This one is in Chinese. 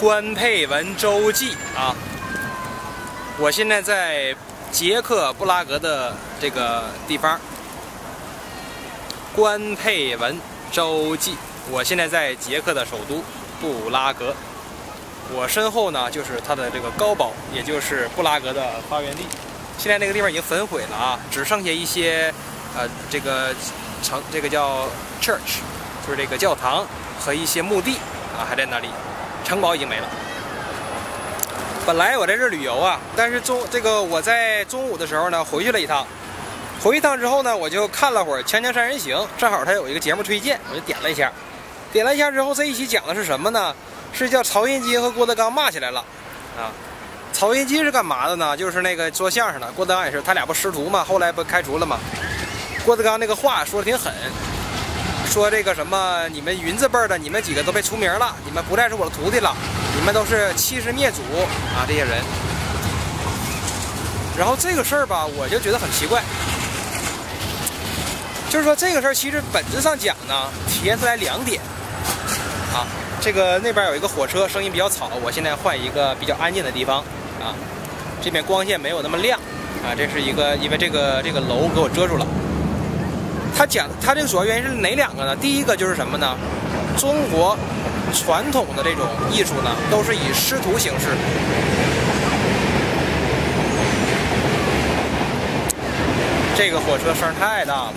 关佩文周记啊！我现在在捷克布拉格的这个地方，关佩文周记。我现在在捷克的首都布拉格，我身后呢就是它的这个高堡，也就是布拉格的发源地。现在那个地方已经焚毁了啊，只剩下一些呃这个城，这个叫 church，就是这个教堂和一些墓地啊还在那里。城堡已经没了。本来我在这旅游啊，但是中这个我在中午的时候呢回去了一趟，回一趟之后呢，我就看了会儿《锵锵三人行》，正好他有一个节目推荐，我就点了一下。点了一下之后，这一期讲的是什么呢？是叫曹云金和郭德纲骂起来了啊。曹云金是干嘛的呢？就是那个说相声的，郭德纲也是，他俩不师徒嘛，后来不开除了吗？郭德纲那个话说的挺狠。说这个什么，你们云字辈的，你们几个都被除名了，你们不再是我的徒弟了，你们都是欺师灭祖啊！这些人。然后这个事儿吧，我就觉得很奇怪，就是说这个事儿其实本质上讲呢，体现出来两点啊。这个那边有一个火车，声音比较吵，我现在换一个比较安静的地方啊。这边光线没有那么亮啊，这是一个，因为这个这个楼给我遮住了。他讲他这个主要原因是哪两个呢？第一个就是什么呢？中国传统的这种艺术呢，都是以师徒形式。这个火车声太大了。